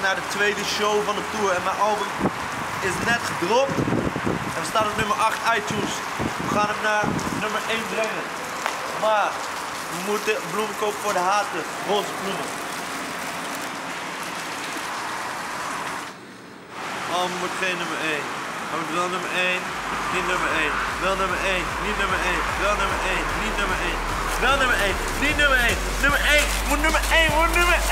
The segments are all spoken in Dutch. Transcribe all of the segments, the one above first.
naar de tweede show van de tour. En mijn album is net gedropt. En we staan op nummer 8 iTunes. We gaan hem naar nummer 1 brengen. Maar we moeten bloemen kopen voor de haten. Roze bloemen. Album wordt geen nummer 1. Maar het wel nummer 1, niet nummer 1. Wel nummer 1, niet nummer 1. Wel nummer 1, niet nummer 1. Wel nummer 1, niet nummer 1. Nummer 1, moet nummer 1, moet nummer 1.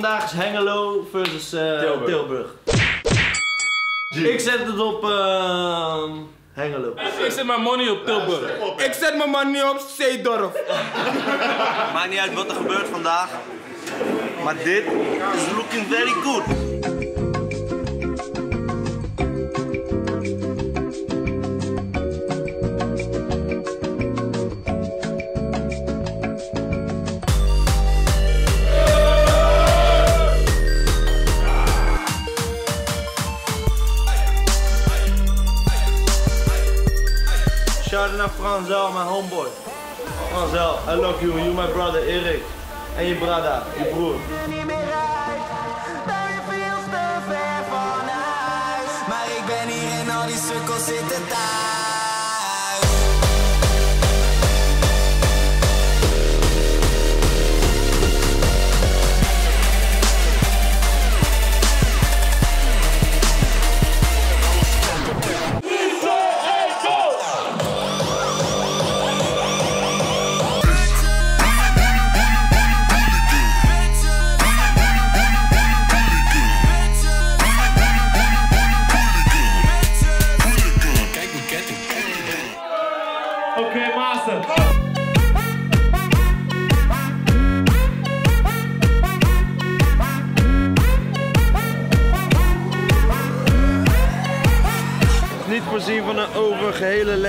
Vandaag is Hengelo versus eh, Tilburg. Ik zet het op ehm, Hengelo. Ik zet mijn money op Tilburg. Ik zet mijn niet op Zeedorf. Maakt niet uit wat er gebeurt vandaag. Maar dit is looking very good. Shout out naar Franzel, mijn homeboy. Franzel, I love you, you my brother, Erik. En je brada, je broer. Maar ik ben hier en al die sukkels zitten thuis.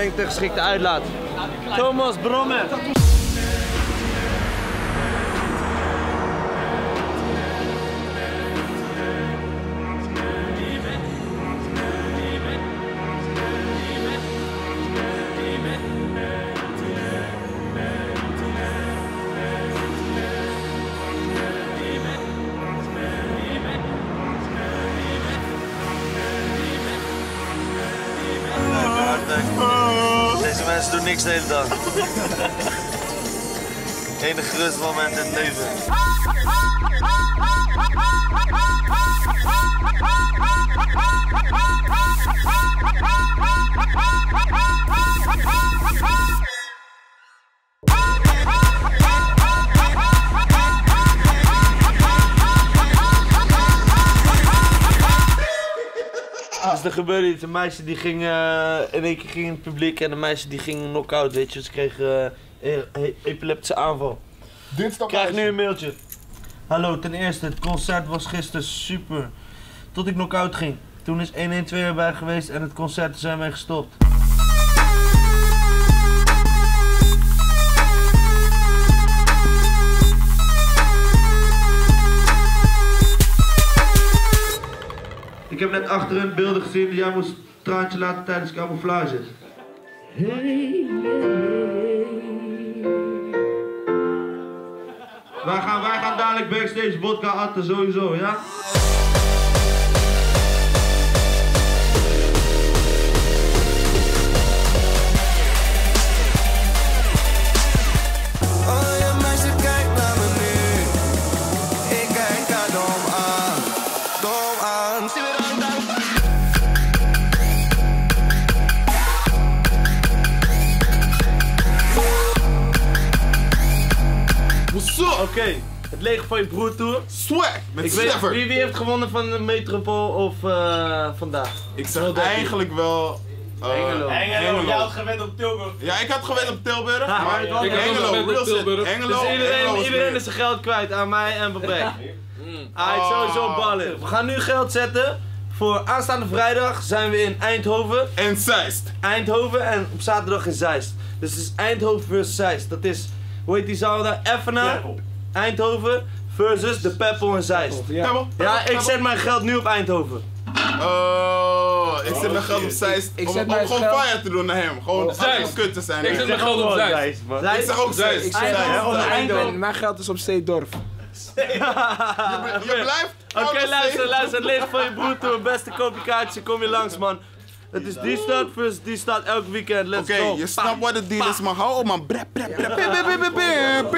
96 schikt uitlaat. Thomas Brommer. Mensen doen niks de hele dag. Enig rustmoment in het leven. Er gebeurde iets. Een meisje die ging eh, in één keer ging in het publiek en een meisje die ging knock-out, weet je. Ze kreeg eh, epileptische aanval. Dinsdag. Krijg nu een mailtje. Hallo, ten eerste, het concert was gisteren super. Tot ik knock-out ging. Toen is 112 erbij geweest en het concert zijn wij gestopt. Ik heb net achter hun beelden gezien dat jij moest traantje laten tijdens camouflage. Wij gaan, wij gaan dadelijk backstage vodka atten, sowieso, ja? Up? Oké, het leger van je broer tour. Swag met Ik weet, wie, wie heeft gewonnen van de Metropool of eh, vandaag? Ik zeg eigenlijk wel Eh, Hengelo. Jij had gewend op Tilburg. Ja, ik had gewend op Tilburg, maar Ik Hengelo, gewend op real shit. Tilburg. Hengelo, Dus iedereen, is iedereen meer. is zijn geld kwijt aan mij en Bebrek. Hij is sowieso ballen. We gaan nu geld zetten. Voor aanstaande vrijdag zijn we in Eindhoven. En Zeist. Eindhoven en op zaterdag in Zeist. Dus het is Eindhoven versus Zeist. Dat is, hoe heet die zaal daar? Effena, Eindhoven versus de Peppel en Zeist. Ja, Ja, ik zet mijn geld nu op Eindhoven. Oh, ik zet mijn geld op Zeist. ik Om, zet om mijn gewoon geld- fire te doen naar hem. Gewoon Zeist. alleen kut te zijn. Ik zet mijn geld op Zeist. Ik Zeist. zeg ook Zeist. Ik Zeist. Eindhoven. Mijn geld is op Zeedorf. Je blijft. Oké, luister, luister. Lees van je broer toe. Beste kopjekaartje, kom je langs, man. Het is die versus die stad elk weekend. Let's Oké, go. je snapt wat het deal is, maar hou op man. Brep, brep, brep. Pim, pim, pim,